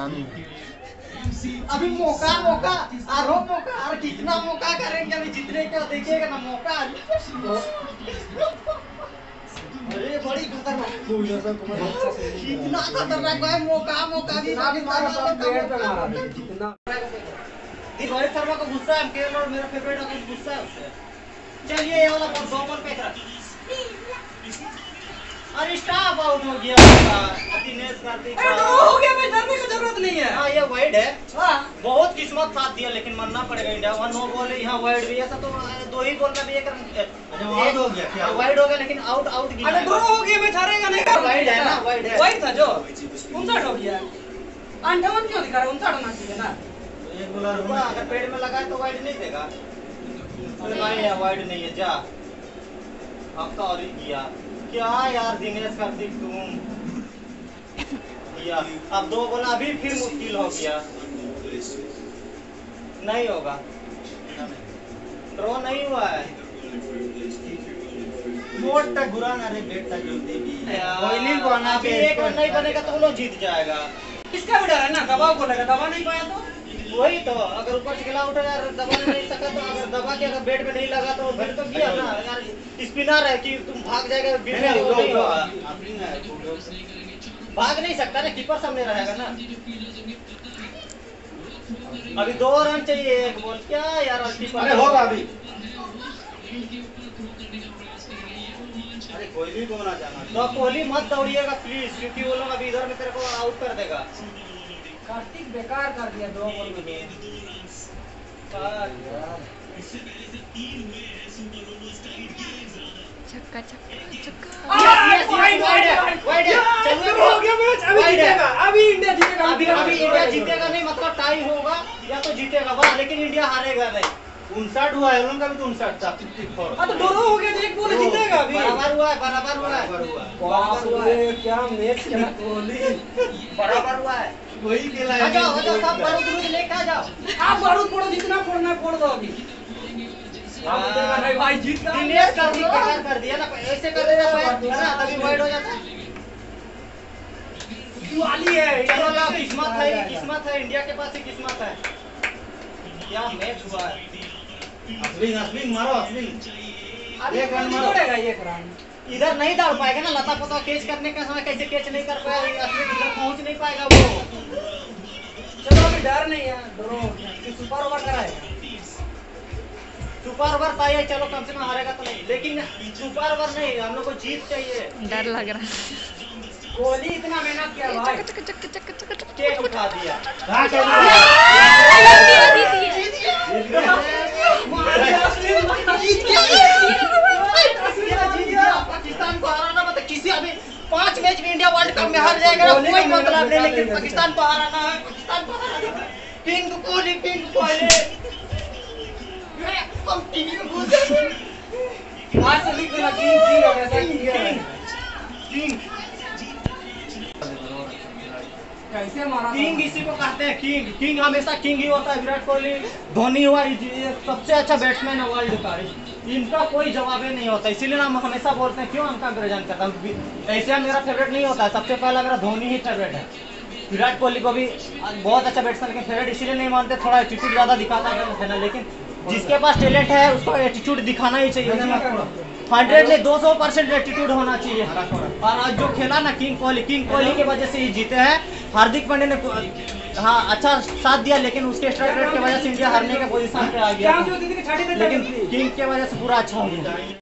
नहीं अभी मौका मौका आरो मौका और कितना मौका करेंगे अभी जितने का देखिएगा ना मौका। अरे बड़ी खतरनाक। कितना खतरनाक है मौका मौका भी रोहित शर्मा को गुस्सा है केवल और मेरा फेवरेट है गुस्सा है उससे। चलिए ये वाला बॉल दो बॉल पे था अरे स्टॉप आउट हो गया दिनेश कार्तिक तो हो गया भाई नहीं है हाँ वाइड है। हाँ बहुत किस्मत साथ दिया लेकिन मानना पड़ेगा इंडिया। वन नो बॉल यहाँ वाइड भी है सब तो दो ही बॉल में भी एक रन हो गया वाइड हो गया लेकिन आउट आउट अरे ड्रॉ हो गया मैच हारेगा नहीं। वाइड है ना, वाइड है। वाइड था जो। उनसठ हो गया। अंठावन क्यों दिखा रहा है? उनसठ होना चाहिए ना। एक बोला अगर पेड़ में लगा तो वाइड नहीं देगा। नहीं है वाइड नहीं है जा। अब तो और ही किया। क्या यार दिनेश कार्तिक तुम। किया। अब दो बोला अभी फिर मुश्किल हो गया। नहीं होगा। ड्रॉ नहीं हुआ है। मोटा गुरा ना रे बेटा जल्दी भी कोहली को आना अभी एक रन नहीं बनेगा तो वो जीत जाएगा। इसका भी डर है ना दबाव को लगा दबा नहीं पाया तो। वही तो अगर ऊपर से खिला उठा यार दबा नहीं सका तो अगर दबा के अगर बैट में नहीं लगा तो फिर तो किया ना। यार स्पिनर है कि तुम भाग जाएगा भाग नहीं सकता ना कीपर सामने रहेगा ना। अभी दो रन चाहिए एक बॉल क्या यार कीपर अरे होगा अभी। अरे कोहली को ना जाना। तो कोहली मत दौड़िएगा प्लीज़ क्योंकि वो लोग अभी इधर में तेरे को आउट कर देगा। कार्तिक बेकार कर दिया दो बॉल में। छक्का छक्का छक्का है, है। चलिए, हो गया मैच अभी जीतेगा। अभी इंडिया जीतेगा। अभी अभी इंडिया जीतेगा नहीं मतलब टाई होगा या तो जीतेगा वाह लेकिन इंडिया हारेगा नहीं उनसठ हुआ है उनका भी तो उनसठ था। हाँ तो ड्रॉ हो गया तो एक बॉल जीतेगा अभी। बराबर हुआ है बराबर हुआ है। बराबर हुआ बाप क्या मैच खेला कोहली बराबर हुआ है। वही खेला आ जाओ जाओ सब बारूद रूद लेके जाओ। आप बारूद फोड़ो जितना फोड़ना फोड़ दो अभी। आप देगा नहीं भाई जीत दिनेश कर दिया ना ऐसे कर देना पैर तभी वाइड हो जाता है चलो किस्मत है ये किस्मत है इंडिया के पास ही किस्मत है। क्या मैच हुआ है? स्विंग स्विंग मारो अभी एक रन कोहली मारो। तोड़ेगा ये रन? इधर नहीं दौड़ पाएगा ना लता पता कैच करने के समय कैसे कैच नहीं कर पाएगा असली इधर पहुँच नहीं पाएगा वो। चलो अभी डर नहीं है ड्रॉ। कि सुपर ओवर कराएगा सुपर ओवर पाया चलो कम से कम हारेगा तो नहीं। लेकिन सुपर ओवर नहीं हम लोग को जीत चाहिए। डर लग रहा है। कोहली इतना मेहनत किया भाई चक चक चक चक चक चक केक उठा दिया पाकिस्तान को हराना मतलब किसी अभी पाँच मैच में इंडिया वर्ल्ड कप में हार जाएगा कोई मतलब नहीं लेकिन पाकिस्तान को हराना है पाकिस्तान को हराना है किंग कोहली किंग कोहली हम टीवी में घुस गए आज से लिख देना किंग किंग है किंग है किंग कैसे मारा किंग इसी को कहते हैं किंग किंग हमेशा किंग ही होता है, विराट कोहली, धोनी हुआ सबसे अच्छा बैट्समैन है वर्ल्ड का इनका कोई जवाब ही नहीं होता, इसीलिए हम हमेशा बोलते हैं, क्यों उनका प्रेजेंट करता हूँ ऐसे मेरा फेवरेट नहीं होता, सबसे पहला मेरा धोनी ही फेवरेट है। विराट कोहली को भी बहुत अच्छा बैट्समैन लेकिन फेवरेट इसीलिए नहीं मानते, थोड़ा एटीट्यूड ज़्यादा दिखाता है लेकिन जिसके पास टैलेंट है उसको एटीट्यूड दिखाना ही चाहिए। हंड्रेड में दो सौ परसेंट एटीट्यूड होना चाहिए। और आज जो खेला ना किंग कोहली किंग कोहली की वजह से ही जीते हैं। हार्दिक पांडे ने हाँ अच्छा साथ दिया लेकिन उसके स्ट्राइक रेट की वजह से इंडिया हारने के पोजिशन पे आ गया। लेकिन किंग की वजह से पूरा अच्छा हो गया।